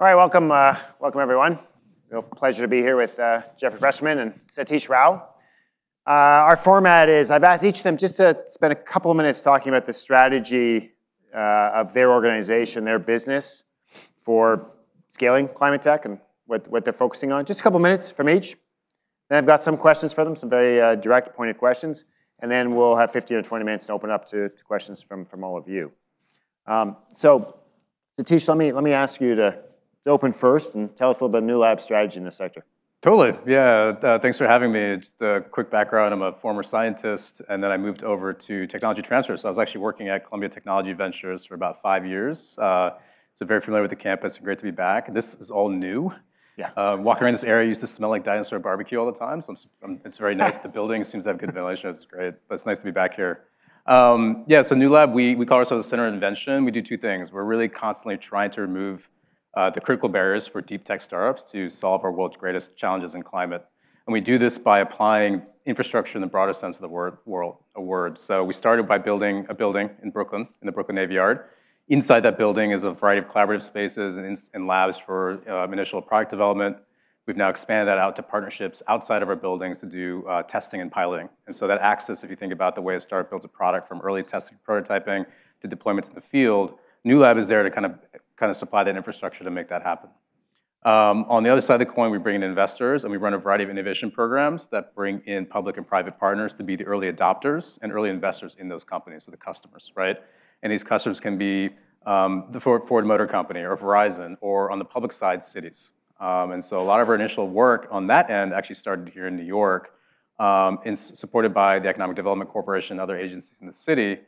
All right, welcome, uh, welcome everyone. Real pleasure to be here with uh, Jeffrey Prosserman and Satish Rao. Uh, our format is I've asked each of them just to spend a couple of minutes talking about the strategy uh, of their organization, their business for scaling climate tech and what, what they're focusing on. Just a couple of minutes from each. Then I've got some questions for them, some very uh, direct, pointed questions. And then we'll have 15 or 20 minutes to open up to, to questions from, from all of you. Um, so, Satish, let me, let me ask you to open first and tell us a little bit of Newlab strategy in this sector. Totally, yeah. Uh, thanks for having me. Just a quick background, I'm a former scientist, and then I moved over to technology transfer. So I was actually working at Columbia Technology Ventures for about five years. Uh, so very familiar with the campus, great to be back. This is all new. Yeah. Uh, walking around this area used to smell like dinosaur barbecue all the time, so I'm, I'm, it's very nice. the building seems to have good ventilation, it's great, but it's nice to be back here. Um, yeah, so Newlab, we, we call ourselves a center of invention. We do two things. We're really constantly trying to remove uh, the critical barriers for deep tech startups to solve our world's greatest challenges in climate. And we do this by applying infrastructure in the broader sense of the word, world, a word. So we started by building a building in Brooklyn, in the Brooklyn Navy Yard. Inside that building is a variety of collaborative spaces and, and labs for um, initial product development. We've now expanded that out to partnerships outside of our buildings to do uh, testing and piloting. And so that access, if you think about the way a startup builds a product from early testing, prototyping, to deployments in the field, Newlab is there to kind of, kind of supply that infrastructure to make that happen. Um, on the other side of the coin, we bring in investors and we run a variety of innovation programs that bring in public and private partners to be the early adopters and early investors in those companies, so the customers, right? And these customers can be um, the Ford Motor Company or Verizon, or on the public side, cities. Um, and so a lot of our initial work on that end actually started here in New York, um, and supported by the Economic Development Corporation and other agencies in the city.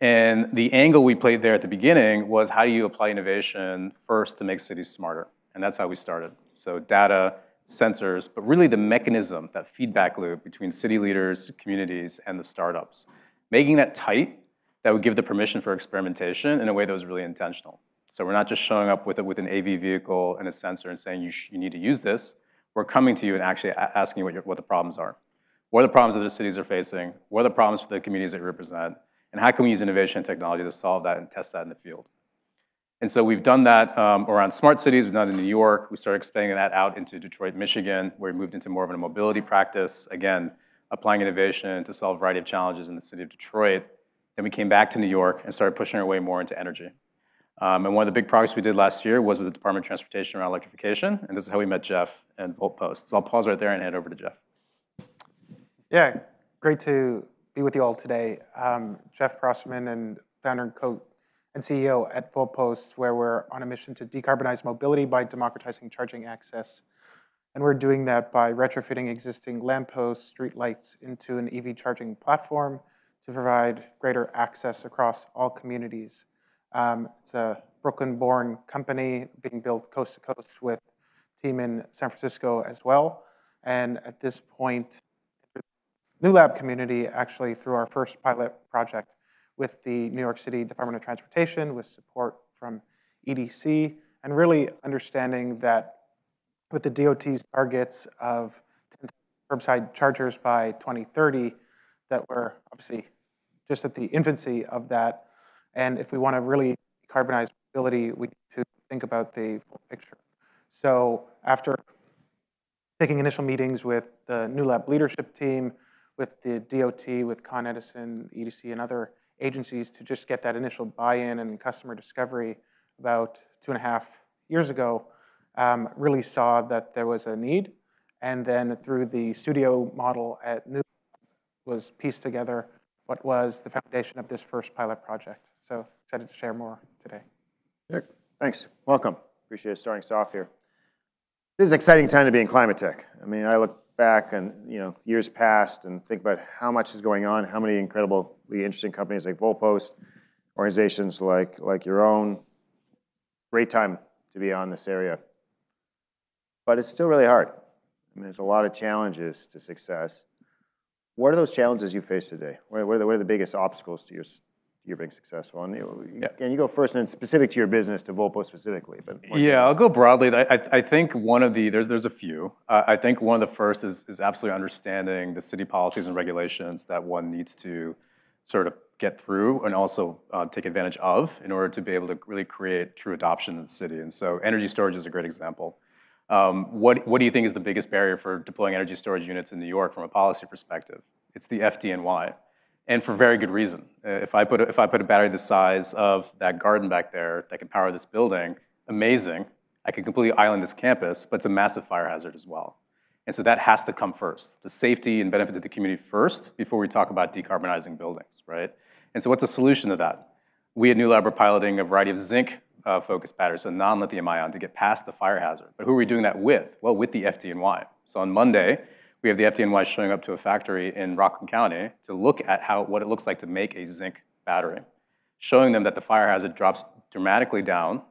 And the angle we played there at the beginning was how do you apply innovation first to make cities smarter? And that's how we started. So data, sensors, but really the mechanism, that feedback loop between city leaders, communities, and the startups. Making that tight that would give the permission for experimentation in a way that was really intentional. So we're not just showing up with, a, with an AV vehicle and a sensor and saying you, you need to use this. We're coming to you and actually asking you what, your, what the problems are. What are the problems that the cities are facing? What are the problems for the communities that you represent? And how can we use innovation and technology to solve that and test that in the field? And so we've done that um, around smart cities. We've done it in New York. We started expanding that out into Detroit, Michigan, where we moved into more of a mobility practice. Again, applying innovation to solve a variety of challenges in the city of Detroit. Then we came back to New York and started pushing our way more into energy. Um, and one of the big projects we did last year was with the Department of Transportation around electrification. And this is how we met Jeff and Voltpost. So I'll pause right there and hand over to Jeff. Yeah, great to be with you all today. Um, Jeff Prosserman and founder and co and CEO at Voltpost, where we're on a mission to decarbonize mobility by democratizing charging access. And we're doing that by retrofitting existing lampposts, streetlights into an EV charging platform to provide greater access across all communities. Um, it's a Brooklyn-born company being built coast to coast with team in San Francisco as well. And at this point, Newlab community actually through our first pilot project with the New York City Department of Transportation with support from EDC and really understanding that with the DOT's targets of curbside chargers by 2030, that we're obviously just at the infancy of that. And if we want to really decarbonize mobility, we need to think about the full picture. So after taking initial meetings with the Newlab leadership team, with the DOT, with Con Edison, EDC, and other agencies to just get that initial buy-in and customer discovery about two and a half years ago, um, really saw that there was a need. And then through the studio model at New was pieced together what was the foundation of this first pilot project. So excited to share more today. Yeah, thanks. Welcome. Appreciate starting us off here. This is an exciting time to be in climate tech. I mean, I look back and you know years past and think about how much is going on, how many incredibly interesting companies like Voltpost, organizations like like your own. Great time to be on this area. But it's still really hard. I mean, there's a lot of challenges to success. What are those challenges you face today? What are the, what are the biggest obstacles to your, your being successful? And you, yeah. can you go first and specific to your business, to Voltpost specifically? But yeah, I'll go broadly. I, I think one of the, there's, there's a few. Uh, I think one of the first is, is absolutely understanding the city policies and regulations that one needs to sort of get through and also uh, take advantage of in order to be able to really create true adoption in the city. And so energy storage is a great example. Um, what, what do you think is the biggest barrier for deploying energy storage units in New York from a policy perspective? It's the FDNY, and for very good reason. Uh, if I put a, if I put a battery the size of that garden back there that can power this building, amazing. I can completely island this campus, but it's a massive fire hazard as well. And so that has to come first. The safety and benefit to the community first before we talk about decarbonizing buildings, right? And so what's the solution to that? We at Newlab are piloting a variety of zinc uh, batteries, so non-lithium ion, to get past the fire hazard. But who are we doing that with? Well, with the FDNY. So on Monday, we have the FDNY showing up to a factory in Rockland County to look at how, what it looks like to make a zinc battery, showing them that the fire hazard drops dramatically down,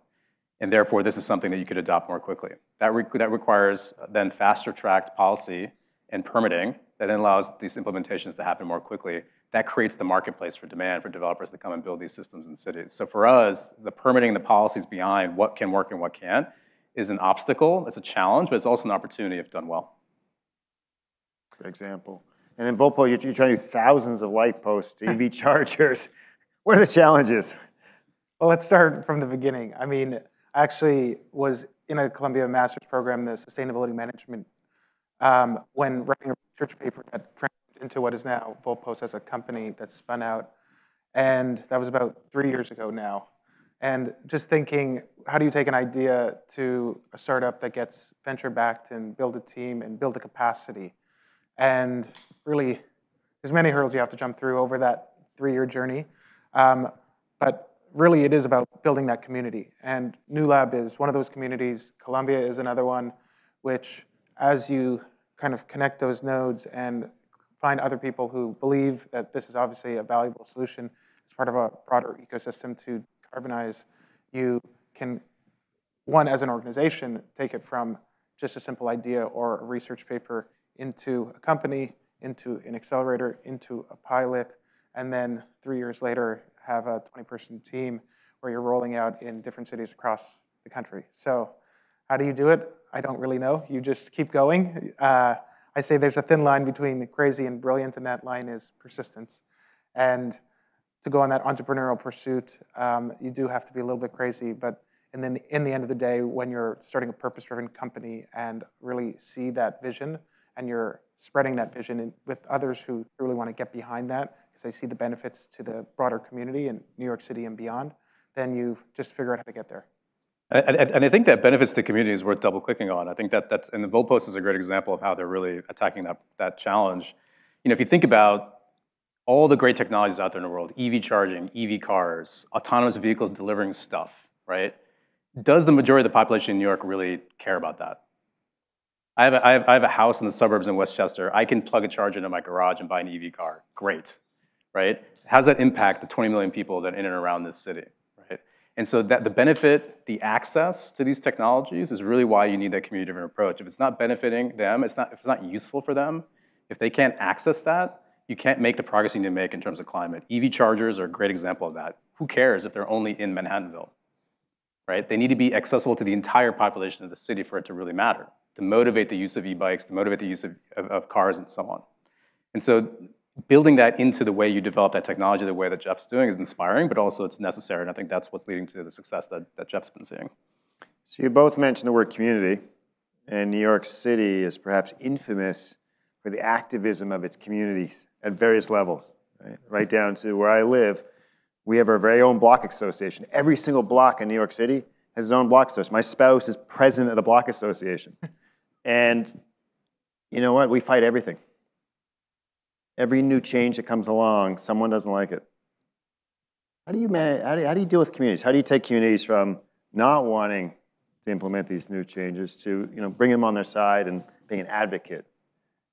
and therefore this is something that you could adopt more quickly. That, re that requires then faster tracked policy and permitting that then allows these implementations to happen more quickly that creates the marketplace for demand for developers to come and build these systems in cities. So for us, the permitting, the policies behind what can work and what can't is an obstacle, it's a challenge, but it's also an opportunity if done well. Example. And in Voltpost, you're, you're trying to do thousands of light posts, EV chargers. What are the challenges? Well, let's start from the beginning. I mean, I actually was in a Columbia master's program, the sustainability management, um, when writing a research paper that turned into what is now Voltpost as a company that spun out. And that was about three years ago now. And just thinking, how do you take an idea to a startup that gets venture backed and build a team and build a capacity? And really, there's many hurdles you have to jump through over that three year journey. Um, but really, it is about building that community. And Newlab is one of those communities, Columbia is another one, which as you kind of connect those nodes and find other people who believe that this is obviously a valuable solution as part of a broader ecosystem to carbonize, you can, one, as an organization, take it from just a simple idea or a research paper into a company, into an accelerator, into a pilot, and then three years later have a 20-person team where you're rolling out in different cities across the country. So how do you do it? I don't really know. You just keep going. Uh, I say there's a thin line between the crazy and brilliant, and that line is persistence. And to go on that entrepreneurial pursuit, um, you do have to be a little bit crazy, but and then in the end of the day, when you're starting a purpose-driven company and really see that vision, and you're spreading that vision with others who really want to get behind that because they see the benefits to the broader community in New York City and beyond, then you just figure out how to get there. And, and, I think that benefits to community is worth double clicking on. I think that that's, and the vote Voltpost is a great example of how they're really attacking that, that challenge. You know, if you think about all the great technologies out there in the world, EV charging, EV cars, autonomous vehicles delivering stuff, right? Does the majority of the population in New York really care about that? I have, a, I, have, I have a house in the suburbs in Westchester. I can plug a charger into my garage and buy an EV car. Great, right? How's that impact the 20 million people that are in and around this city? right? And so that the benefit, the access to these technologies is really why you need that community-driven approach. If it's not benefiting them, it's not, if it's not useful for them, if they can't access that, you can't make the progress you need to make in terms of climate. EV chargers are a great example of that. Who cares if they're only in Manhattanville, right? They need to be accessible to the entire population of the city for it to really matter, to motivate the use of e-bikes, to motivate the use of, of, of cars and so on. And so building that into the way you develop that technology the way that Jeff's doing is inspiring, but also it's necessary. And I think that's what's leading to the success that, that Jeff's been seeing. So you both mentioned the word community, and New York City is perhaps infamous for the activism of its communities at various levels, right, right down to where I live. We have our very own block association. Every single block in New York City has its own block association. My spouse is president of the block association. and you know what? We fight everything. Every new change that comes along, someone doesn't like it. How do you manage, how do you, how do you deal with communities? How do you take communities from not wanting to implement these new changes to you know, bring them on their side and being an advocate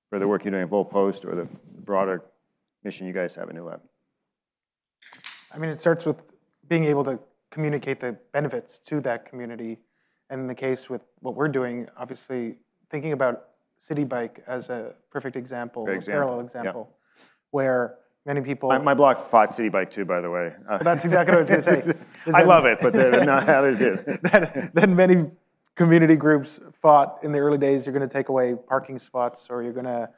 for the work you're doing at Voltpost or the broader mission you guys have at Newlab? I mean, it starts with being able to communicate the benefits to that community. And in the case with what we're doing, obviously thinking about Citi Bike as a perfect example, example. parallel example, yeah. where many people. My, my blog fought Citi Bike too, by the way. Well, that's exactly what I was going to say. I love it, but then, not others did. then, then many community groups fought in the early days. You're going to take away parking spots, or you're going to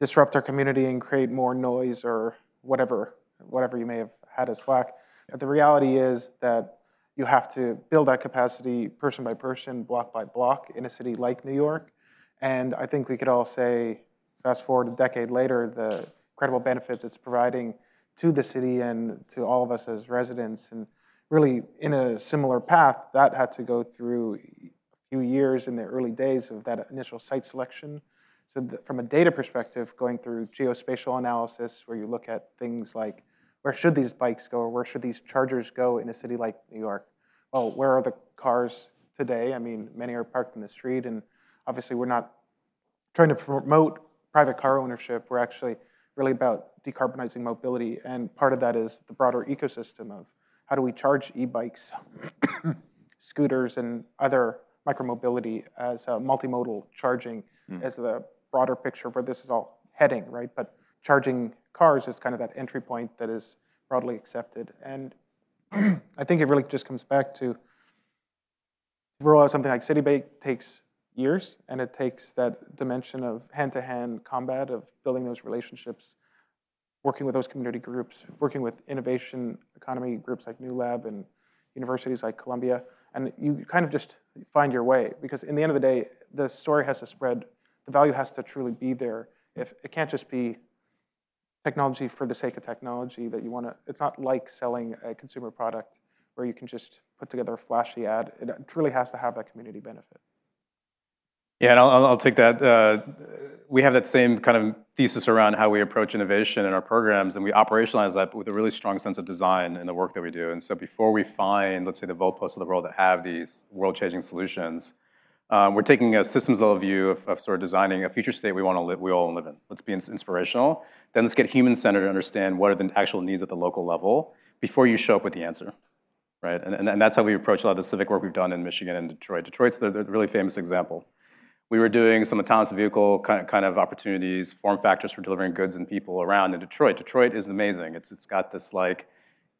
disrupt our community and create more noise, or whatever. whatever you may have had as flack. The reality is that you have to build that capacity person by person, block by block in a city like New York. And I think we could all say, fast forward a decade later, the incredible benefits it's providing to the city and to all of us as residents. And really, in a similar path, that had to go through a few years in the early days of that initial site selection. So, from a data perspective, going through geospatial analysis, where you look at things like where should these bikes go or where should these chargers go in a city like New York? Well, where are the cars today? I mean, many are parked in the street, and obviously, we're not trying to promote private car ownership. We're actually really about decarbonizing mobility, and part of that is the broader ecosystem of how do we charge e-bikes, scooters, and other micromobility as multimodal charging mm. as the broader picture of where this is all heading, right? But charging cars is kind of that entry point that is broadly accepted. And I think it really just comes back to roll out something like Citi Bike takes years, and it takes that dimension of hand-to-hand combat of building those relationships, working with those community groups, working with innovation economy groups like Newlab and universities like Columbia, and you kind of just find your way because in the end of the day, the story has to spread, the value has to truly be there. If it can't just be technology for the sake of technology that you want to, it's not like selling a consumer product where you can just put together a flashy ad. It truly has to have that community benefit. Yeah, and I'll, I'll take that. Uh, we have that same kind of thesis around how we approach innovation in our programs, and we operationalize that with a really strong sense of design in the work that we do. And so before we find, let's say, the Voltposts of the world that have these world-changing solutions, um, we're taking a systems level view of, of, sort of designing a future state we want to live, we all live in. Let's be inspirational. Then let's get human centered to understand what are the actual needs at the local level before you show up with the answer, right? And, and, and that's how we approach a lot of the civic work we've done in Michigan and Detroit. Detroit's the, the really famous example. We were doing some autonomous vehicle kind of, kind of opportunities, form factors for delivering goods and people around in Detroit. Detroit is amazing. It's, it's got this like,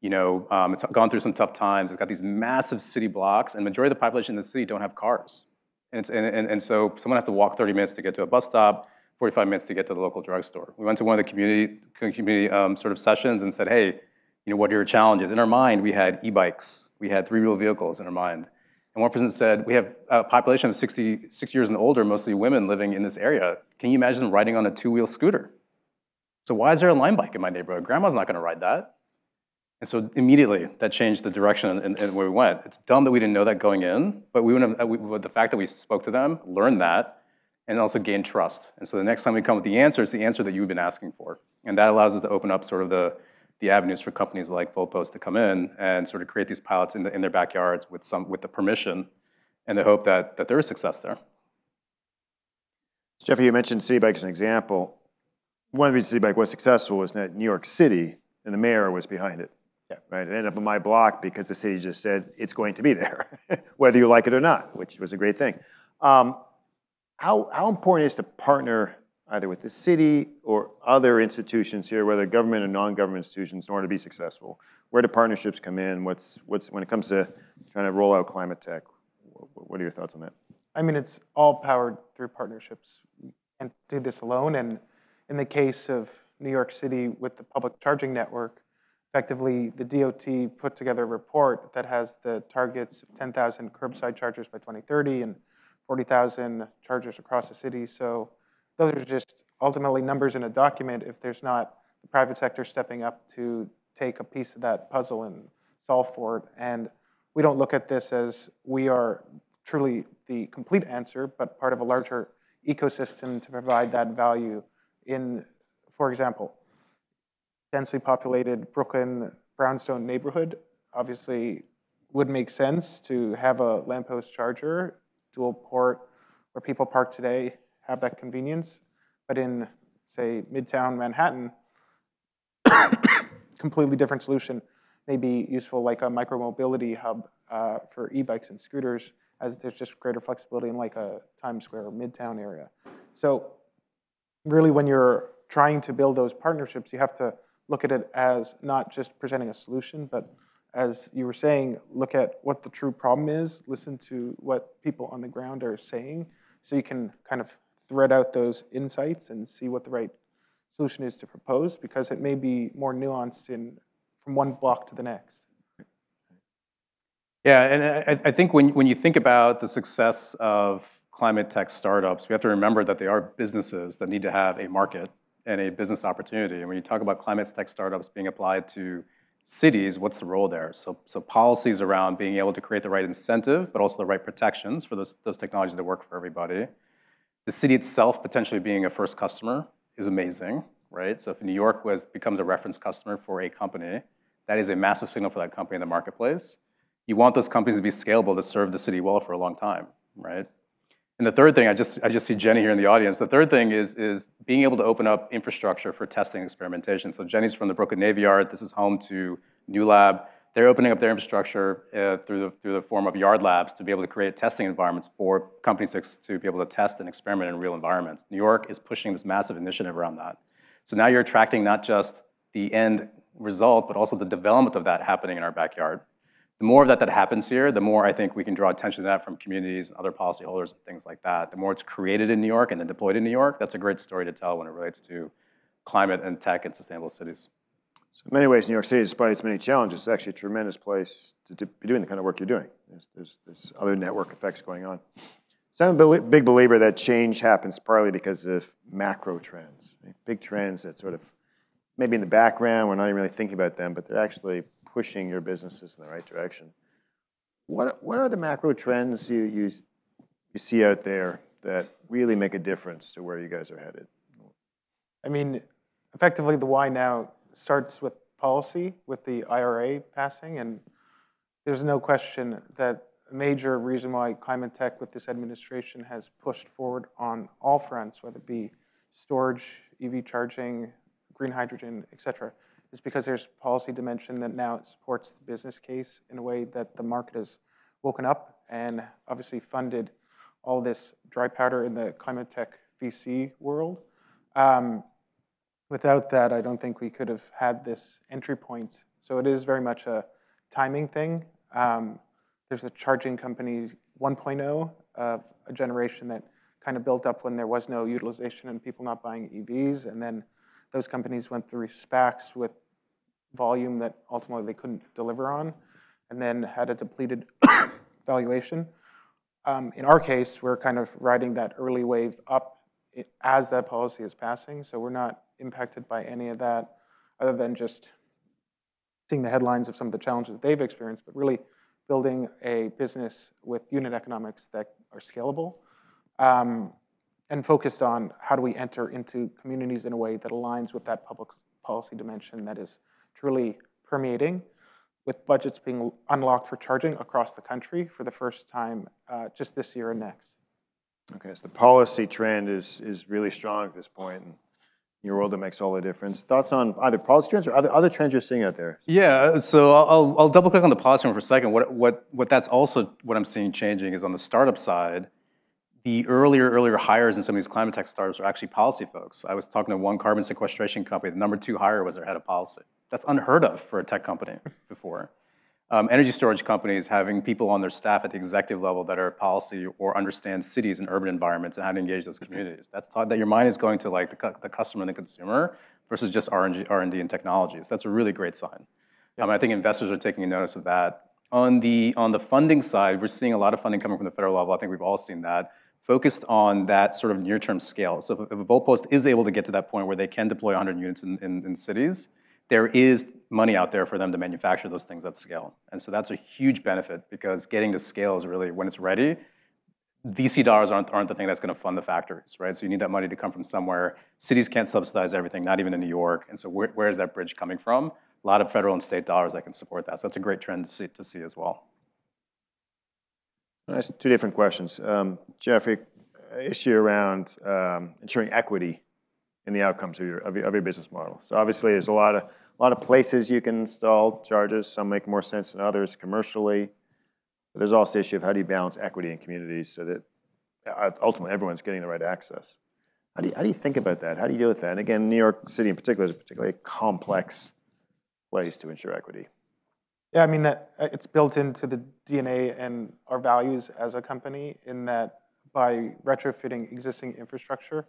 you know, um, it's gone through some tough times. It's got these massive city blocks, and majority of the population in the city don't have cars and, and, and, and so someone has to walk 30 minutes to get to a bus stop, 45 minutes to get to the local drugstore. We went to one of the community, community um, sort of sessions and said, hey, you know, what are your challenges? In our mind, we had e-bikes. We had three-wheel vehicles in our mind. And one person said, we have a population of 60, 60 years and older, mostly women living in this area. Can you imagine riding on a two-wheel scooter? So why is there a Lime bike in my neighborhood? Grandma's not gonna ride that. And so immediately that changed the direction and, where we went. It's dumb that we didn't know that going in, but we wouldn't have, we, the fact that we spoke to them, learned that, and also gained trust. And so the next time we come with the answer, it's the answer that you've been asking for. And that allows us to open up sort of the, the avenues for companies like Voltpost to come in and sort of create these pilots in, the, in their backyards with, some, with the permission and the hope that, that there is success there. Jeffrey, you mentioned Citi Bike as an example. One of the reasons Citi Bike was successful was that New York City and the mayor was behind it. Yeah. Right. It ended up on my block because the city just said it's going to be there, whether you like it or not, which was a great thing. Um, how, how important is to partner either with the city or other institutions here, whether government or non-government institutions, in order to be successful? Where do partnerships come in? What's, what's, when it comes to trying to roll out climate tech, what are your thoughts on that? I mean, it's all powered through partnerships. We can't do this alone. And in the case of New York City with the public charging network, effectively the DOT put together a report that has the targets of 10,000 curbside chargers by 2030 and 40,000 chargers across the city. So those are just ultimately numbers in a document if there's not the private sector stepping up to take a piece of that puzzle and solve for it. And we don't look at this as we are truly the complete answer, but part of a larger ecosystem to provide that value in, for example, densely populated Brooklyn brownstone neighborhood, obviously would make sense to have a lamppost charger, dual port, where people park today, have that convenience. But in, say, Midtown Manhattan, completely different solution may be useful like a micromobility hub uh, for e-bikes and scooters as there's just greater flexibility in like a Times Square or Midtown area. So really when you're trying to build those partnerships, you have to look at it as not just presenting a solution, but as you were saying, look at what the true problem is, listen to what people on the ground are saying, so you can kind of thread out those insights and see what the right solution is to propose because it may be more nuanced in from one block to the next. Yeah, and I, I think when, when you think about the success of climate tech startups, we have to remember that they are businesses that need to have a market and a business opportunity. And when you talk about climate tech startups being applied to cities, what's the role there? So, so policies around being able to create the right incentive, but also the right protections for those, those technologies that work for everybody. The city itself potentially being a first customer is amazing, right? So if New York was, becomes a reference customer for a company, that is a massive signal for that company in the marketplace. You want those companies to be scalable to serve the city well for a long time, right? And the third thing, I just, I just see Jenny here in the audience. The third thing is, is being able to open up infrastructure for testing experimentation. So Jenny's from the Brooklyn Navy Yard. This is home to Newlab. They're opening up their infrastructure uh, through, the, through the form of yard labs to be able to create testing environments for companies to, to be able to test and experiment in real environments. New York is pushing this massive initiative around that. So now you're attracting not just the end result, but also the development of that happening in our backyard the more of that that happens here, the more I think we can draw attention to that from communities and other policyholders and things like that. The more it's created in New York and then deployed in New York, that's a great story to tell when it relates to climate and tech and sustainable cities. So in many ways, New York City, despite its many challenges, is actually a tremendous place to, be doing the kind of work you're doing. There's, there's, there's other network effects going on. So I'm a big believer that change happens partly because of macro trends, big trends that sort of maybe in the background, we're not even really thinking about them, but they're actually pushing your businesses in the right direction. What, what are the macro trends you, you, you see out there that really make a difference to where you guys are headed? I mean, effectively, the why now starts with policy, with the IRA passing, and there's no question that a major reason why climate tech with this administration has pushed forward on all fronts, whether it be storage, EV charging, green hydrogen, et cetera, is because there's policy dimension that now it supports the business case in a way that the market has woken up and obviously funded all this dry powder in the climate tech VC world. Um, without that, I don't think we could have had this entry point. So it is very much a timing thing. Um, there's a charging company 1.0 of a generation that kind of built up when there was no utilization and people not buying EVs, and then those companies went through SPACs with volume that ultimately they couldn't deliver on, and then had a depleted valuation. Um, in our case, we're kind of riding that early wave up as that policy is passing, so we're not impacted by any of that other than just seeing the headlines of some of the challenges they've experienced, but really building a business with unit economics that are scalable. Um, and focused on how do we enter into communities in a way that aligns with that public policy dimension that is truly permeating, with budgets being unlocked for charging across the country for the first time uh, just this year and next. Okay, so the policy trend is, is really strong at this point. And your world, that makes all the difference. Thoughts on either policy trends or other, other trends you're seeing out there? Yeah, so I'll, I'll double click on the policy one for a second. What, what, what that's also what I'm seeing changing is on the startup side, the earlier, earlier hires in some of these climate tech startups are actually policy folks. I was talking to one carbon sequestration company, the number two hire was their head of policy. That's unheard of for a tech company before. Um, energy storage companies having people on their staff at the executive level that are policy or understand cities and urban environments and how to engage those communities. That's taught that your mind is going to like the, the customer and the consumer versus just R&D, R&D technologies. That's a really great sign. Um, I think investors are taking notice of that. On the, on the funding side, we're seeing a lot of funding coming from the federal level. I think we've all seen that focused on that sort of near-term scale. So if, a Voltpost is able to get to that point where they can deploy 100 units in, in, in cities, there is money out there for them to manufacture those things at scale. And so that's a huge benefit because getting to scale is really, when it's ready, VC dollars aren't, aren't the thing that's gonna fund the factories, right? So you need that money to come from somewhere. Cities can't subsidize everything, not even in New York. And so where, where is that bridge coming from? A lot of federal and state dollars that can support that. So that's a great trend to see, to see as well. Nice, two different questions. Um, Jeffrey, issue around um, ensuring equity in the outcomes of your, of your, of your business model. So obviously there's a lot of a lot of places you can install charges. Some make more sense than others commercially. But there's also the issue of how do you balance equity in communities so that uh, ultimately everyone's getting the right access. How do, you, how do you think about that? How do you deal with that? And again, New York City in particular is a particularly complex place to ensure equity. Yeah, I mean that uh, it's built into the DNA and our values as a company in that by retrofitting existing infrastructure,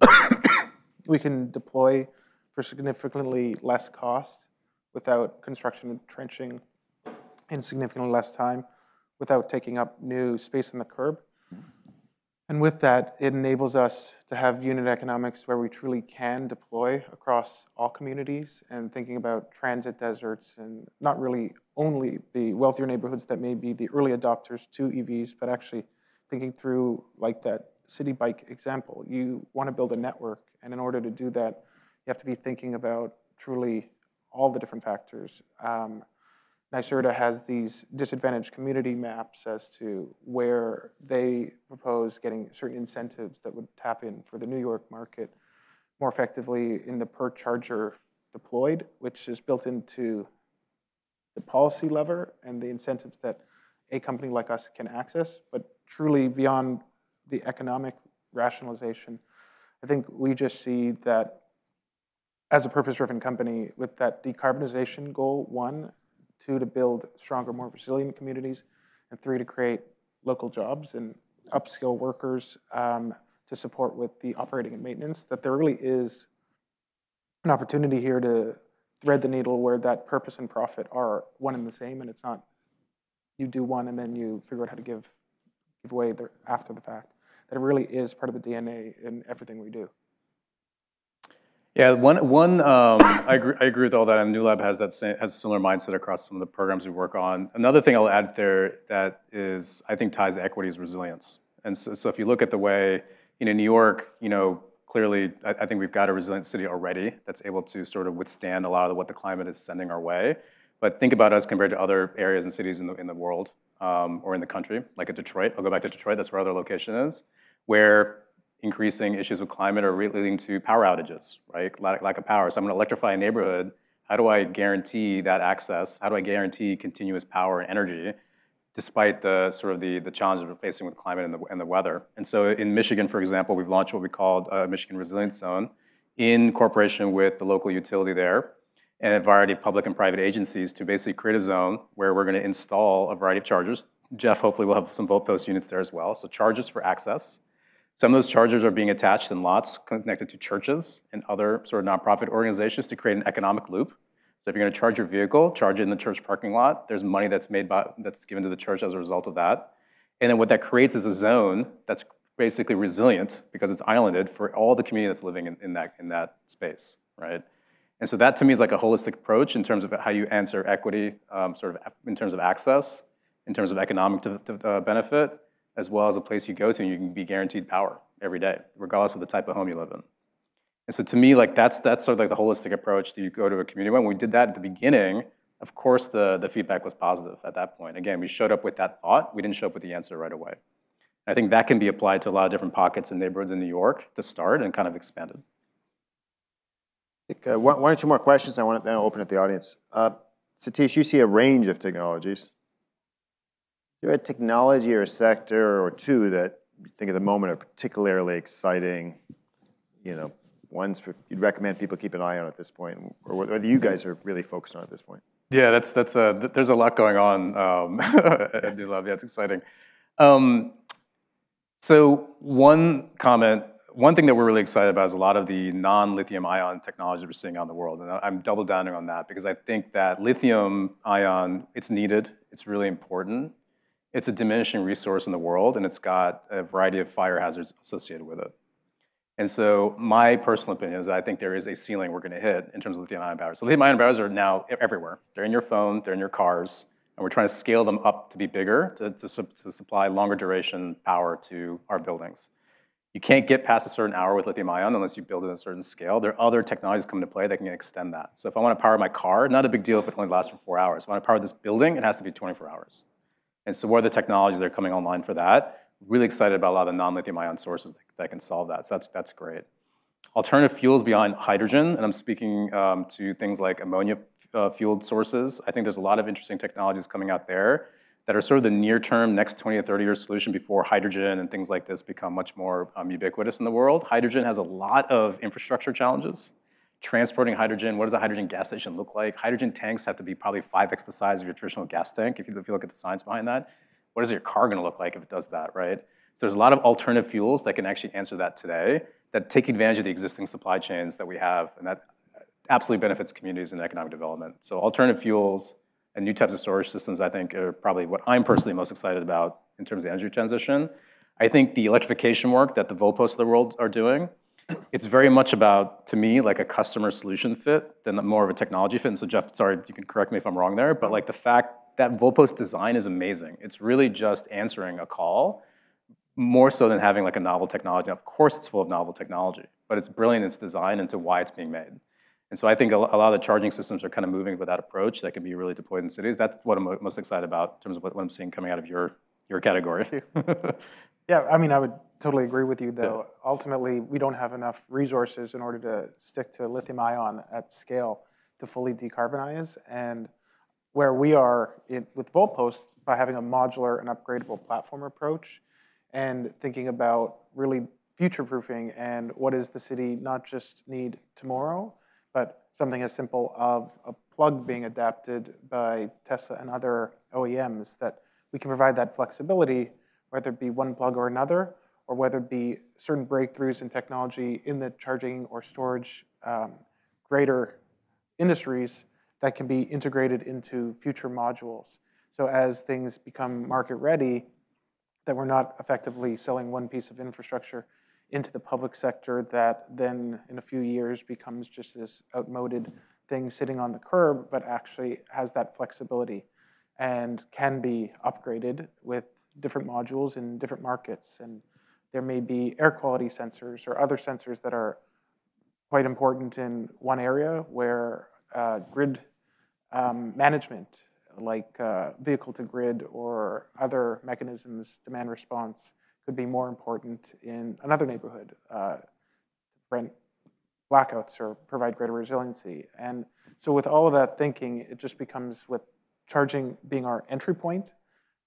we can deploy for significantly less cost without construction and trenching in significantly less time, without taking up new space in the curb. And with that, it enables us to have unit economics where we truly can deploy across all communities and thinking about transit deserts and not really only the wealthier neighborhoods that may be the early adopters to EVs, but actually thinking through like that Citi Bike example. You want to build a network, and in order to do that, you have to be thinking about truly all the different factors. Um, NYSERDA has these disadvantaged community maps as to where they propose getting certain incentives that would tap in for the New York market more effectively in the per charger deployed, which is built into the policy lever and the incentives that a company like us can access, but truly beyond the economic rationalization, I think we just see that as a purpose-driven company with that decarbonization goal, one, two, to build stronger, more resilient communities, and three, to create local jobs and upskill workers um, to support with the operating and maintenance, that there really is an opportunity here to thread the needle where that purpose and profit are one and the same, and it's not you do one and then you figure out how to give, give away the, after the fact. That it really is part of the DNA in everything we do. Yeah, one, one um, I, agree, I agree with all that, and Newlab has that same, has a similar mindset across some of the programs we work on. Another thing I'll add there that is, I think ties to equity is resilience. And so, so if you look at the way, you know, New York, you know, clearly, I, I, think we've got a resilient city already that's able to sort of withstand a lot of what the climate is sending our way. But think about us compared to other areas and cities in the, in the world um, or in the country, like a Detroit. I'll go back to Detroit, that's where our other location is, where increasing issues with climate are leading to power outages, right? Lack, lack of power. So I'm going to electrify a neighborhood. How do I guarantee that access? How do I guarantee continuous power and energy, despite the sort of the, the challenges we're facing with climate and the, and the weather? And so in Michigan, for example, we've launched what we called a Michigan Resilience Zone in cooperation with the local utility there and a variety of public and private agencies to basically create a zone where we're going to install a variety of chargers. Jeff hopefully will have some Voltpost units there as well. So chargers for access, some of those chargers are being attached in lots connected to churches and other sort of nonprofit organizations to create an economic loop. So if you're going to charge your vehicle, charge it in the church parking lot. There's money that's made by, that's given to the church as a result of that. And then what that creates is a zone that's basically resilient because it's islanded for all the community that's living in, in, that, in that space, right? And so that to me is like a holistic approach in terms of how you answer equity, um, sort of in terms of access, in terms of economic to, to, uh, benefit, as well as a place you go to and you can be guaranteed power every day, regardless of the type of home you live in. And so to me, like that's that's sort of like the holistic approach to you go to a community. When we did that at the beginning, of course the, the feedback was positive at that point. Again, we showed up with that thought, we didn't show up with the answer right away. I think that can be applied to a lot of different pockets and neighborhoods in New York to start and kind of expand it. Uh, one, one, or two more questions. I want to then open it to the audience. Uh, Satish, you see a range of technologies there a technology or a sector or two that you think at the moment are particularly exciting, you know, ones for, you'd recommend people keep an eye on at this point, or whether you guys are really focused on at this point? Yeah, that's, that's a, there's a lot going on um, at Newlab. Yeah, it's exciting. Um, so one comment, one thing that we're really excited about is a lot of the non-lithium ion technologies we're seeing in the world. And I'm double downing on that because I think that lithium ion, it's needed, it's really important it's a diminishing resource in the world and it's got a variety of fire hazards associated with it. And so my personal opinion is I think there is a ceiling we're gonna hit in terms of lithium ion batteries. So lithium ion batteries are now everywhere. They're in your phone, they're in your cars, and we're trying to scale them up to be bigger to, to, to supply longer duration power to our buildings. You can't get past a certain hour with lithium ion unless you build it at a certain scale. There are other technologies coming into play that can extend that. So if I want to power my car, not a big deal if it only lasts for four hours. If I want to power this building, it has to be 24 hours. And so what are the technologies that are coming online for that? Really excited about a lot of the non-lithium ion sources that, that, can solve that. So that's, that's great. Alternative fuels beyond hydrogen, and I'm speaking um, to things like ammonia uh, fueled sources. I think there's a lot of interesting technologies coming out there that are sort of the near term, next 20 to 30 year solution before hydrogen and things like this become much more um, ubiquitous in the world. Hydrogen has a lot of infrastructure challenges transporting hydrogen, what does a hydrogen gas station look like? Hydrogen tanks have to be probably 5x the size of your traditional gas tank if you, if you look at the science behind that. What is your car gonna look like if it does that, right? So there's a lot of alternative fuels that can actually answer that today, that take advantage of the existing supply chains that we have, and that absolutely benefits communities and economic development. So alternative fuels and new types of storage systems, I think, are probably what I'm personally most excited about in terms of energy transition. I think the electrification work that the Voltposts of the world are doing, it's very much about, to me, like a customer solution fit than more of a technology fit. And so Jeff, sorry, you can correct me if I'm wrong there, but like the fact that Voltpost design is amazing. It's really just answering a call more so than having like a novel technology. Of course, it's full of novel technology, but it's brilliant in its design and to why it's being made. And so I think a lot of the charging systems are kind of moving with that approach that can be really deployed in cities. That's what I'm most excited about in terms of what I'm seeing coming out of your, your category. yeah, I mean, I would totally agree with you, though. Yeah. Ultimately, we don't have enough resources in order to stick to lithium ion at scale to fully decarbonize. And where we are it, with Voltpost, by having a modular and upgradable platform approach and thinking about really future proofing and what does the city not just need tomorrow, but something as simple of a plug being adapted by Tesla and other OEMs that we can provide that flexibility, whether it be one plug or another, or whether it be certain breakthroughs in technology in the charging or storage um, greater industries that can be integrated into future modules. So as things become market ready, that we're not effectively selling one piece of infrastructure into the public sector that then in a few years becomes just this outmoded thing sitting on the curb, but actually has that flexibility and can be upgraded with different modules in different markets. And there may be air quality sensors or other sensors that are quite important in one area where uh, grid um, management, like uh, vehicle to grid or other mechanisms, demand response, could be more important in another neighborhood uh, to prevent blackouts or provide greater resiliency. And so with all of that thinking, it just becomes with charging being our entry point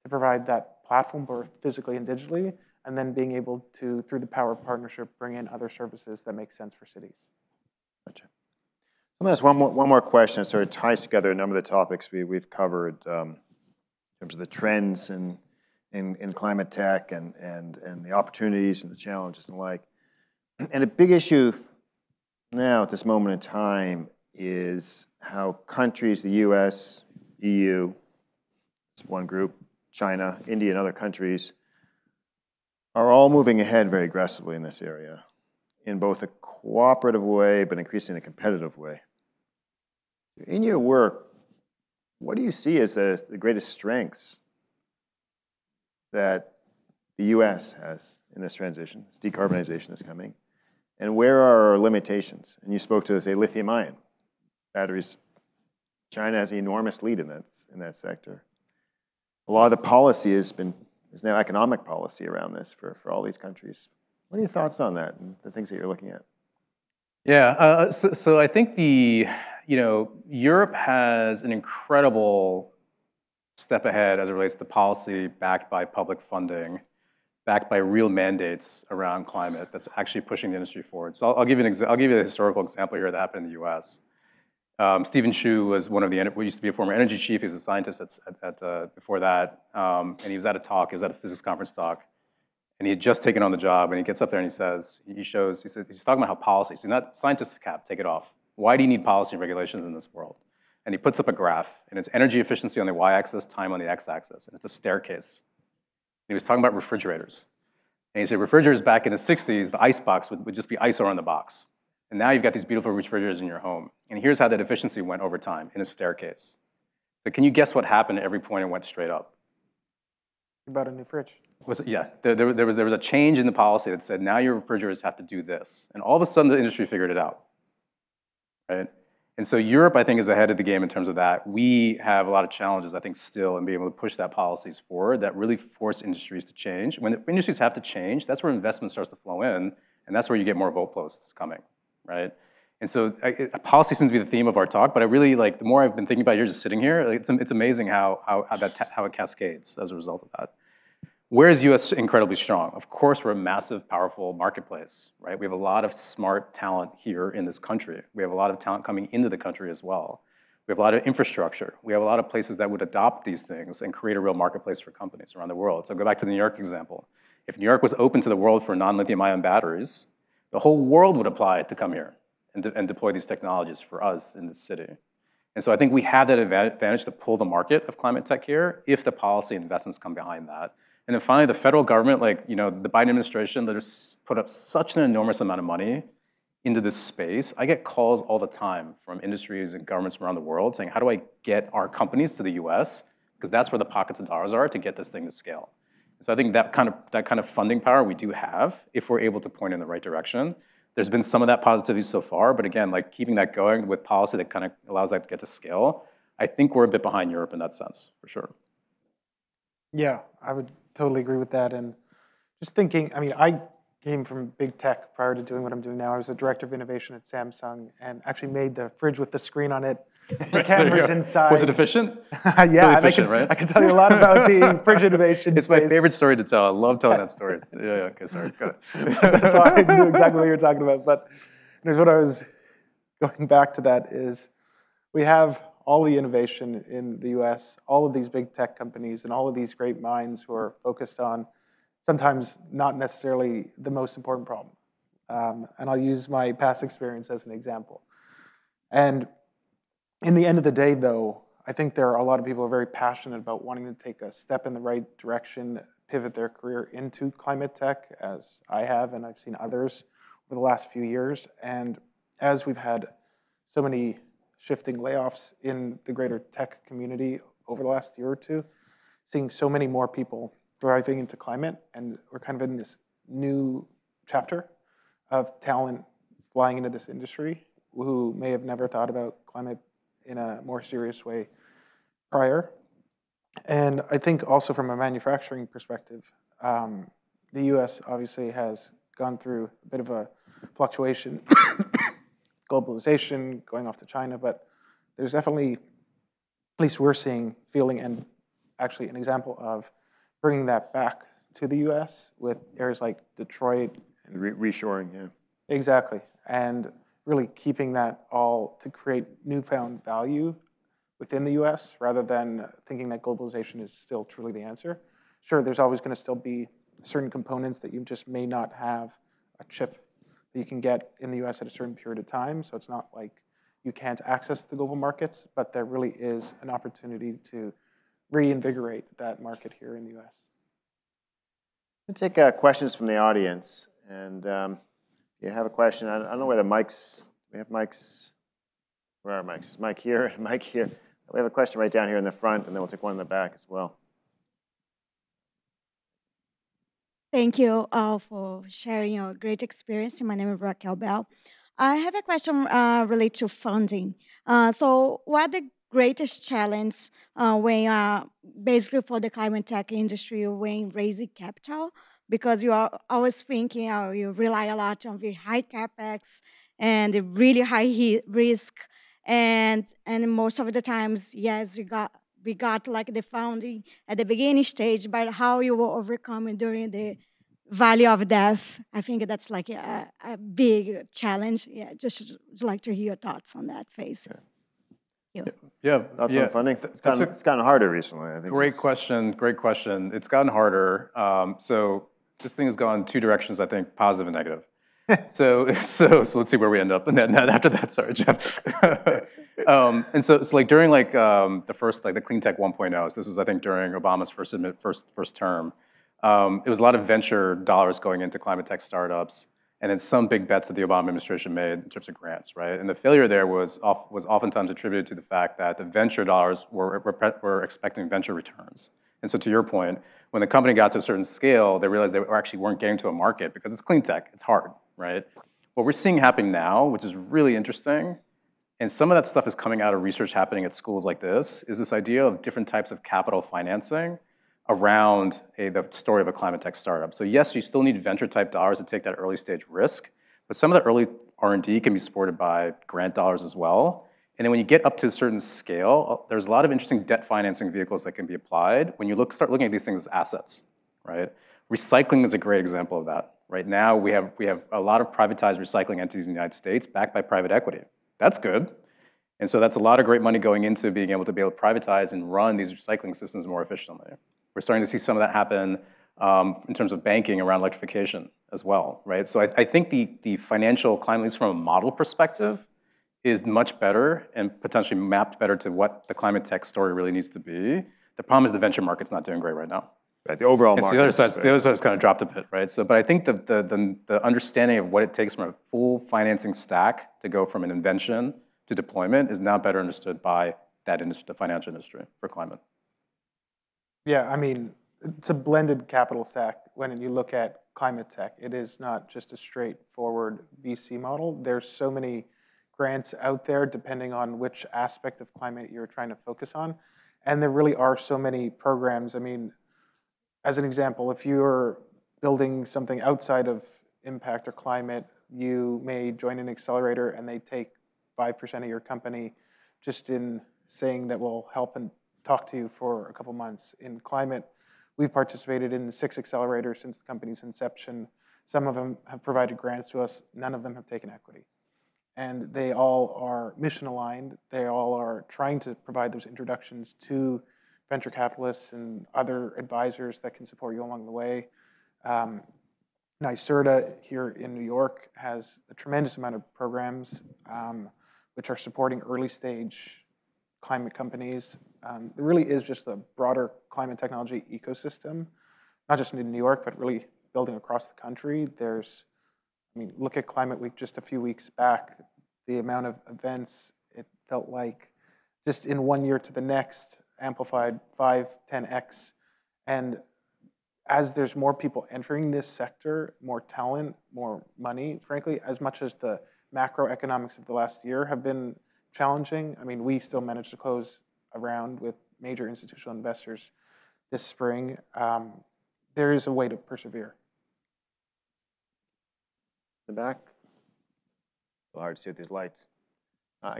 to provide that platform both physically and digitally, and then being able to, through the power of partnership, bring in other services that make sense for cities. Gotcha. Let me ask one more, one more question. It sort of ties together a number of the topics we, we've covered um, in terms of the trends and in, in climate tech and, and, and the opportunities and the challenges and the like. And a big issue now at this moment in time is how countries, the US, EU, it's one group, China, India, and other countries, are all moving ahead very aggressively in this area in both a cooperative way but increasingly a competitive way. In your work, what do you see as the, the greatest strengths that the US has in this transition, this decarbonization is coming, and where are our limitations? And you spoke to, say, lithium ion batteries. China has an enormous lead in that, in that sector. A lot of the policy has been, is now economic policy around this for, for all these countries. What are your thoughts on that and the things that you're looking at? Yeah, uh, so, so I think the, you know, Europe has an incredible step ahead as it relates to policy backed by public funding, backed by real mandates around climate that's actually pushing the industry forward. So I'll, I'll give you an I'll give you a historical example here that happened in the U.S. Um, Steven Chu was one of the we used to be a former energy chief. He was a scientist at, at, at uh, before that, um, and he was at a talk. He was at a physics conference talk, and he had just taken on the job. And he gets up there and he says, he shows, he says, he's talking about how policy. So not scientists cap, take it off. Why do you need policy and regulations in this world? and he puts up a graph, and it's energy efficiency on the y-axis, time on the x-axis, and it's a staircase. And he was talking about refrigerators. And he said refrigerators back in the 60s, the ice box would, would just be ice around the box. And now you've got these beautiful refrigerators in your home. And here's how that efficiency went over time in a staircase. So can you guess what happened at every point and went straight up? You bought a new fridge. Was it, yeah, there, there, there, was, there was a change in the policy that said now your refrigerators have to do this. And all of a sudden the industry figured it out, right? And so Europe, I think, is ahead of the game in terms of that. We have a lot of challenges, I think, still in being able to push that policies forward that really force industries to change. When industries have to change, that's where investment starts to flow in, and that's where you get more Voltposts coming, right? And so I, policy seems to be the theme of our talk, but I really like, the more I've been thinking about it, you're just sitting here, it's, it's amazing how, how, how, that, how it cascades as a result of that. Where is US incredibly strong? Of course, we're a massive, powerful marketplace, right? We have a lot of smart talent here in this country. We have a lot of talent coming into the country as well. We have a lot of infrastructure. We have a lot of places that would adopt these things and create a real marketplace for companies around the world. So go back to the New York example. If New York was open to the world for non-lithium ion batteries, the whole world would apply to come here and, de and deploy these technologies for us in this city. And so I think we have that advantage to pull the market of climate tech here if the policy investments come behind that. And then finally, the federal government, like you know, the Biden administration, that has put up such an enormous amount of money into this space. I get calls all the time from industries and governments around the world saying, how do I get our companies to the US? Because that's where the pockets of dollars are to get this thing to scale. So I think that kind of that kind of funding power we do have if we're able to point in the right direction. There's been some of that positivity so far, but again, like keeping that going with policy that kind of allows that to get to scale, I think we're a bit behind Europe in that sense, for sure. Yeah, I would totally agree with that. And just thinking, I mean, I came from big tech prior to doing what I'm doing now. I was a director of innovation at Samsung and actually made the fridge with the screen on it, the cameras inside. Was it efficient? yeah, really efficient, I could, right? I tell you a lot about the fridge innovation. It's space. my favorite story to tell. I love telling that story. Yeah, yeah. Okay, sorry. That's why I knew exactly what you were talking about. But there's what I was going back to that is we have all the innovation in the US, all of these big tech companies, and all of these great minds who are focused on sometimes not necessarily the most important problem. Um, and I'll use my past experience as an example. And in the end of the day, though, I think there are a lot of people who are very passionate about wanting to take a step in the right direction, pivot their career into climate tech, as I have and I've seen others over the last few years. And as we've had so many shifting layoffs in the greater tech community over the last year or two, seeing so many more people driving into climate, and we're kind of in this new chapter of talent flying into this industry who may have never thought about climate in a more serious way prior. And I think also from a manufacturing perspective, um, the US obviously has gone through a bit of a fluctuation, globalization, going off to China, but there's definitely, at least we're seeing, feeling, and actually an example of bringing that back to the US with areas like Detroit. And re reshoring, yeah. Exactly. And really keeping that all to create newfound value within the US rather than thinking that globalization is still truly the answer. Sure, there's always going to still be certain components that you just may not have a chip that you can get in the US at a certain period of time. So it's not like you can't access the global markets, but there really is an opportunity to reinvigorate that market here in the US. We'll take uh, questions from the audience. And um, you have a question, I, don't know where the mics, we have mics. Where are mics? Is mic here Mike here? We have a question right down here in the front, and then we'll take one in the back as well. Thank you all for sharing your great experience. My name is Raquel Bell. I have a question uh, related to funding. Uh, so, what are the greatest challenge uh, when uh, basically for the climate tech industry when raising capital because you are always thinking uh, you rely a lot on the high capex and the really high risk and and most of the times yes we got we got like the funding at the beginning stage but how you will overcome it during the valley of death i think that's like a, a big challenge yeah just, just like to hear your thoughts on that phase yeah. Yeah, yeah, Thoughts yeah. funding? It's gotten, a, it's gotten harder recently. I think. Great question. Great question. It's gotten harder. Um, so this thing has gone two directions. I think positive and negative. so, so, so let's see where we end up. And then after that, sorry, Jeff. um, and so, so like during like um, the first like the clean tech 1.0. So this was I think during Obama's first admit, first first term. Um, it was a lot of venture dollars going into climate tech startups and then some big bets that the Obama administration made in terms of grants, right? And the failure there was, off, was oftentimes attributed to the fact that the venture dollars were, were, were expecting venture returns. And so to your point, when the company got to a certain scale, they realized they actually weren't getting to a market because it's clean tech, it's hard, right? What we're seeing happening now, which is really interesting, and some of that stuff is coming out of research happening at schools like this, is this idea of different types of capital financing around a, the story of a climate tech startup. So yes, you still need venture type dollars to take that early stage risk, but some of the early R&D can be supported by grant dollars as well. And then when you get up to a certain scale, uh, there's a lot of interesting debt financing vehicles that can be applied when you look, start looking at these things as assets, right? Recycling is a great example of that. Right now, we have, we have a lot of privatized recycling entities in the United States backed by private equity. That's good. And so that's a lot of great money going into being able to be able to privatize and run these recycling systems more efficiently. We're starting to see some of that happen um, in terms of banking around electrification as well, right? So I, I think the, the financial climate, at least from a model perspective, is much better and potentially mapped better to what the climate tech story really needs to be. The problem is the venture market's not doing great right now. Right, the overall It's market. the other is side. very- The other side's kind of dropped a bit, right? So, but I think the, the the the understanding of what it takes from a full financing stack to go from an invention to deployment is now better understood by that industry, the financial industry for climate. Yeah, I mean, it's a blended capital stack when you look at climate tech. It is not just a straightforward VC model. There's so many grants out there depending on which aspect of climate you're trying to focus on. And there really are so many programs. I mean, as an example, if you're building something outside of impact or climate, you may join an accelerator and they take 5% of your company just in saying that we'll help and talk to you for a couple months. In climate, we've participated in six accelerators since the company's inception. Some of them have provided grants to us, none of them have taken equity. And they all are mission aligned. They all are trying to provide those introductions to venture capitalists and other advisors that can support you along the way. Um, NYSERDA here in New York has a tremendous amount of programs um, which are supporting early stage climate companies. Um, there really is just a broader climate technology ecosystem, not just in New York, but really building across the country. There's, I mean, look at Climate Week just a few weeks back, the amount of events, it felt like just in one year to the next, amplified 5, 10x. And as there's more people entering this sector, more talent, more money, frankly, as much as the macroeconomics of the last year have been challenging, I mean, we still managed to close a round with major institutional investors this spring. Um, there is a way to persevere. The back? So hard to see with these lights. Uh, I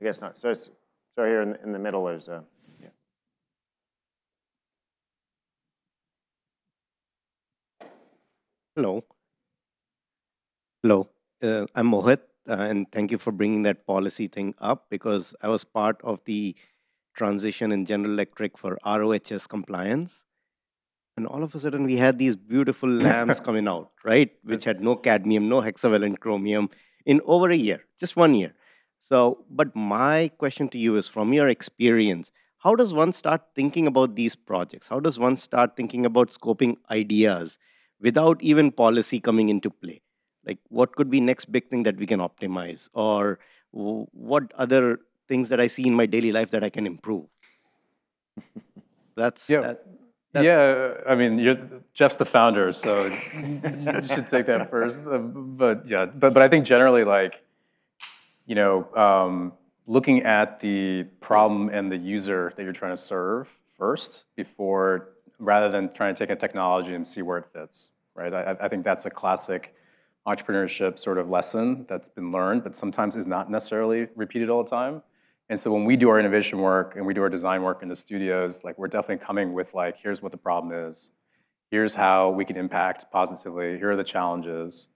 I guess not. So, it's- so here in, in the middle, there's a, yeah. Hello. Hello. Uh, I'm Mohit, uh, and thank you for bringing that policy thing up because I was part of the transition in General Electric for ROHS compliance. And all of a sudden, we had these beautiful lamps coming out, right? Which had no cadmium, no hexavalent chromium in over a year, just one year. So, but my question to you is from your experience, how does one start thinking about these projects? How does one start thinking about scoping ideas without even policy coming into play? Like, what could be next big thing that we can optimize, or what other things that I see in my daily life that I can improve? That's Yeah. that, that's- yeah, I mean, you're, Jeff's the founder, so you should take that first. But yeah, but, but I think generally, like, you know, um, looking at the problem and the user that you're trying to serve first before, rather than trying to take a technology and see where it fits, right? I, I think that's a classic entrepreneurship sort of lesson that's been learned, but sometimes is not necessarily repeated all the time. And so when we do our innovation work and we do our design work in the studios, like we're definitely coming with like, here's what the problem is, here's how we can impact positively, here are the challenges,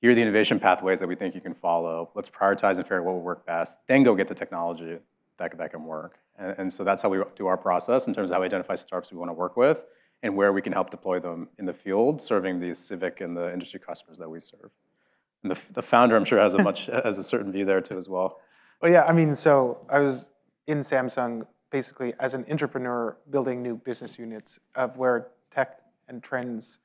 here are the innovation pathways that we think you can follow. Let's prioritize and figure out what will work best, then go get the technology that, that can work. And, and so that's how we do our process in terms of how we identify startups we want to work with and where we can help deploy them in the field, serving the civic and the industry customers that we serve. And the, the founder, I'm sure, has a much has a certain view there too as well. Well, yeah, I mean, so I was in Samsung basically as an entrepreneur building new business units of where tech and trends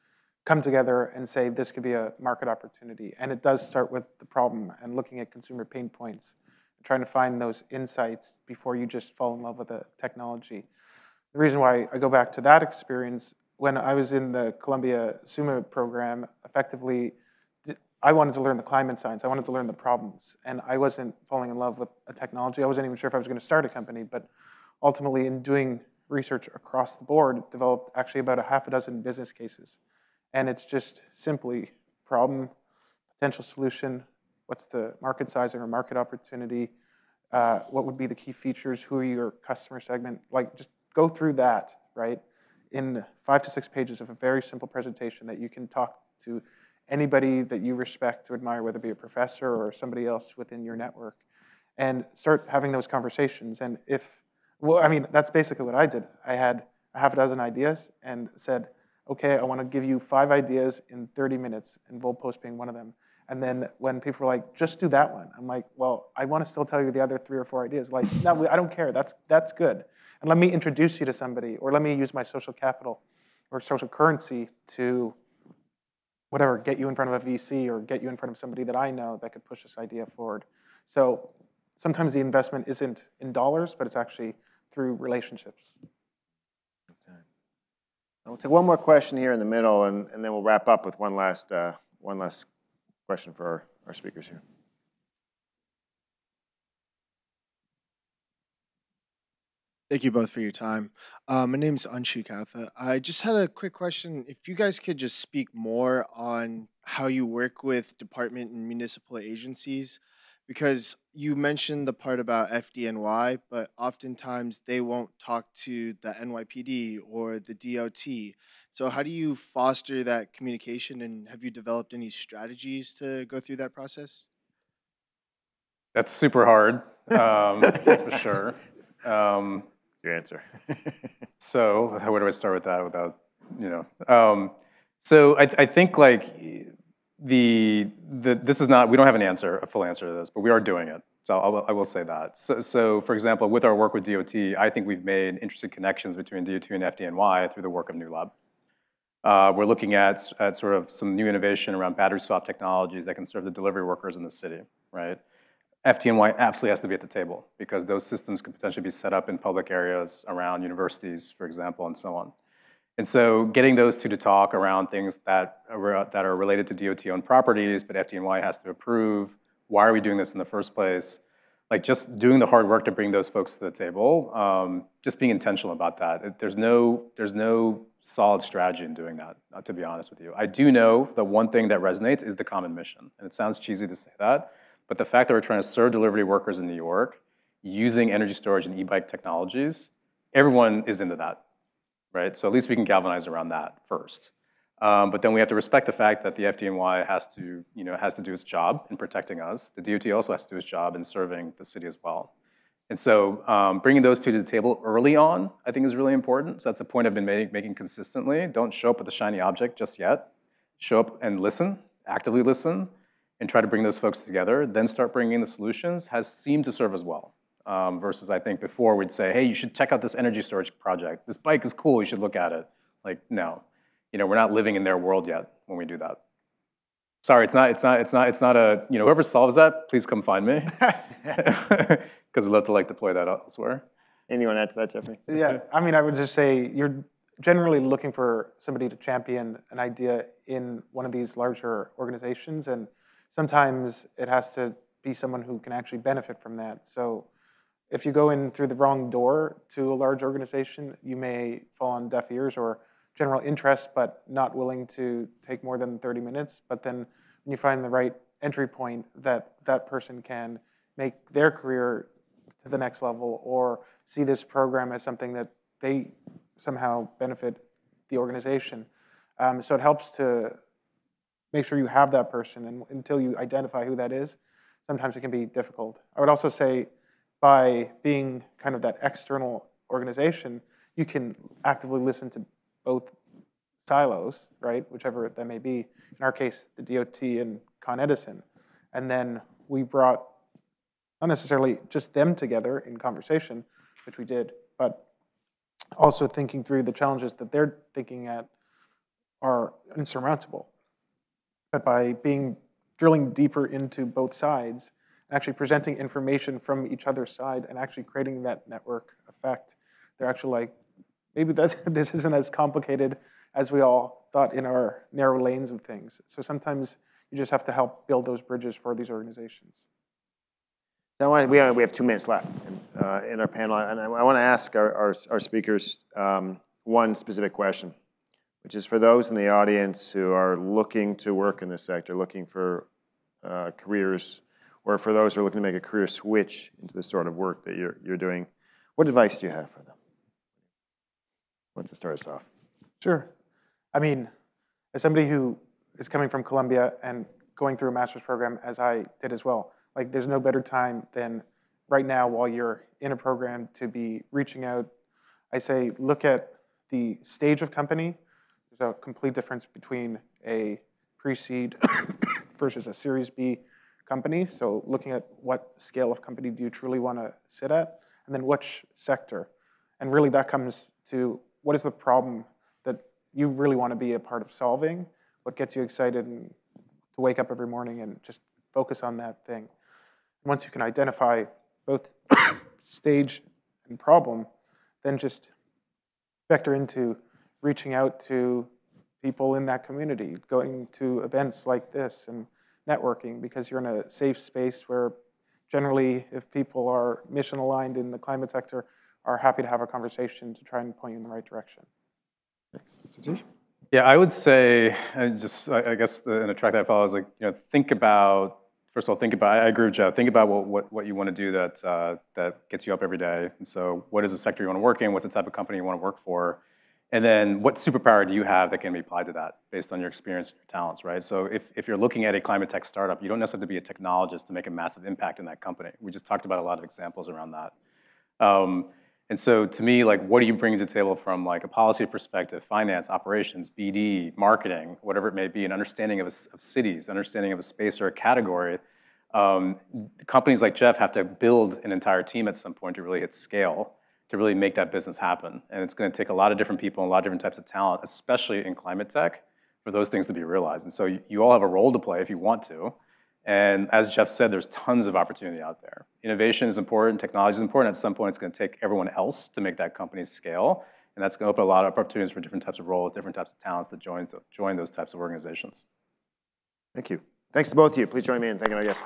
come together and say this could be a market opportunity. And it does start with the problem and looking at consumer pain points, trying to find those insights before you just fall in love with the technology. The reason why I go back to that experience, when I was in the Columbia SUMA program, effectively, I wanted to learn the climate science. I wanted to learn the problems. And I wasn't falling in love with a technology. I wasn't even sure if I was going to start a company. But ultimately, in doing research across the board, developed actually about a half a dozen business cases. And it's just simply problem, potential solution, what's the market size or market opportunity, uh, what would be the key features, who are your customer segment, like just go through that, right, in five to six pages of a very simple presentation that you can talk to anybody that you respect or admire, whether it be a professor or somebody else within your network, and start having those conversations. And if, well, I mean, that's basically what I did. I had a half a dozen ideas and said, okay, I want to give you five ideas in 30 minutes, and Voltpost being one of them. And then when people were like, just do that one, I'm like, well, I want to still tell you the other three or four ideas. Like, no, I don't care. That's, that's good. And let me introduce you to somebody, or let me use my social capital or social currency to whatever, get you in front of a VC or get you in front of somebody that I know that could push this idea forward. So sometimes the investment isn't in dollars, but it's actually through relationships. We'll take one more question here in the middle, and, and then we'll wrap up with one last, uh, one last question for our, our speakers here. Thank you both for your time. Uh, my name is Anshu Katha. I just had a quick question. If you guys could just speak more on how you work with department and municipal agencies, because you mentioned the part about FDNY, but oftentimes they won't talk to the NYPD or the DOT. So how do you foster that communication, and have you developed any strategies to go through that process? That's super hard, um, for sure. Um, Your answer. so where do I start with that without, you know? Um, so I, I think like the, the, this is not, we don't have an answer, a full answer to this, but we are doing it. So I'll, I will say that. So, so for example, with our work with DOT, I think we've made interesting connections between DOT and FDNY through the work of Newlab. Uh, we're looking at, at sort of some new innovation around battery swap technologies that can serve the delivery workers in the city, right? FDNY absolutely has to be at the table because those systems could potentially be set up in public areas around universities, for example, and so on. And so getting those two to talk around things that are, that are related to DOT-owned properties, but FDNY has to approve, why are we doing this in the first place? Like just doing the hard work to bring those folks to the table, um, just being intentional about that. There's no, there's no solid strategy in doing that, uh, to be honest with you. I do know that one thing that resonates is the common mission. And it sounds cheesy to say that, but the fact that we're trying to serve delivery workers in New York using energy storage and e-bike technologies, everyone is into that, right? So at least we can galvanize around that first. Um, but then we have to respect the fact that the FDNY has to, you know, has to do its job in protecting us. The DOT also has to do its job in serving the city as well. And so um, bringing those two to the table early on, I think is really important. So that's a point I've been make, making consistently. Don't show up with a shiny object just yet. Show up and listen, actively listen, and try to bring those folks together, then start bringing the solutions has seemed to serve as well. Um, versus I think before we'd say, hey, you should check out this energy storage project. This bike is cool, you should look at it. Like, no, you know, we're not living in their world yet when we do that. Sorry, it's not, it's not, it's not, it's not a, you know, whoever solves that, please come find me. Because we'd love to like deploy that elsewhere. Anyone add to that, Jeffrey? Yeah, I mean, I would just say you're generally looking for somebody to champion an idea in one of these larger organizations, and sometimes it has to be someone who can actually benefit from that. So if you go in through the wrong door to a large organization, you may fall on deaf ears or general interest, but not willing to take more than 30 minutes. But then when you find the right entry point that that person can make their career to the next level or see this program as something that they somehow benefit the organization. Um, so it helps to make sure you have that person. And until you identify who that is, sometimes it can be difficult. I would also say by being kind of that external organization, you can actively listen to both silos, right, whichever that may be. In our case, the DOT and Con Edison. And then we brought not necessarily just them together in conversation, which we did, but also thinking through the challenges that they're thinking at are insurmountable. But by being drilling deeper into both sides, actually presenting information from each other's side and actually creating that network effect, they're actually like, maybe that's, this isn't as complicated as we all thought in our narrow lanes of things. So sometimes you just have to help build those bridges for these organizations. We, have, we have two minutes left in, uh, our panel, and I, want to ask our speakers um, one specific question which is for those in the audience who are looking to work in this sector, looking for uh, careers, or for those who are looking to make a career switch into the sort of work that you're, you're doing, what advice do you have for them? What's to start us off? Sure. I mean, as somebody who is coming from Columbia and going through a master's program as I did as well, like there's no better time than right now while you're in a program to be reaching out. I say look at the stage of company, There's a complete difference between a pre-seed versus a Series B company. So looking at what scale of company do you truly want to sit at, and then which sector. And really that comes to what is the problem that you really want to be a part of solving, what gets you excited and to wake up every morning and just focus on that thing. Once you can identify both stage and problem, then just vector into reaching out to people in that community, going to events like this and networking because you're in a safe space where generally if people are mission aligned in the climate sector are happy to have a conversation to try and point you in the right direction. Thanks. Satish? Yeah, I would say, and just I, I guess the, in a track that I follow is like, you know, think about, first of all, think about, I agree with Jeff, think about what, what, what you want to do that, uh, that gets you up every day. And so what is the sector you want to work in? What's the type of company you want to work for? And then what superpower do you have that can be applied to that based on your experience and your talents, right? So if, if you're looking at a climate tech startup, you don't necessarily have to be a technologist to make a massive impact in that company. We just talked about a lot of examples around that. Um, and so to me, like, what do you bring to the table from like a policy perspective, finance, operations, BD, marketing, whatever it may be, an understanding of, a, of cities, understanding of a space or a category. Um, companies like Jeff have to build an entire team at some point to really hit scale, to really make that business happen. And it's gonna take a lot of different people and a lot of different types of talent, especially in climate tech, for those things to be realized. And so you, you all have a role to play if you want to. And as Jeff said, there's tons of opportunity out there. Innovation is important, technology is important. At some point, it's going to take everyone else to make that company scale. And that's going to open a lot of opportunities for different types of roles, different types of talents to join, to join those types of organizations. Thank you. Thanks to both of you. Please join me in thanking our guests.